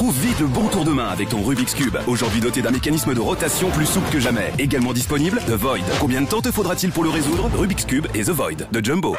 Trouve vite le bon tour de main avec ton Rubik's Cube. Aujourd'hui doté d'un mécanisme de rotation plus souple que jamais. Également disponible, The Void. Combien de temps te faudra-t-il pour le résoudre? Rubik's Cube et The Void de Jumbo.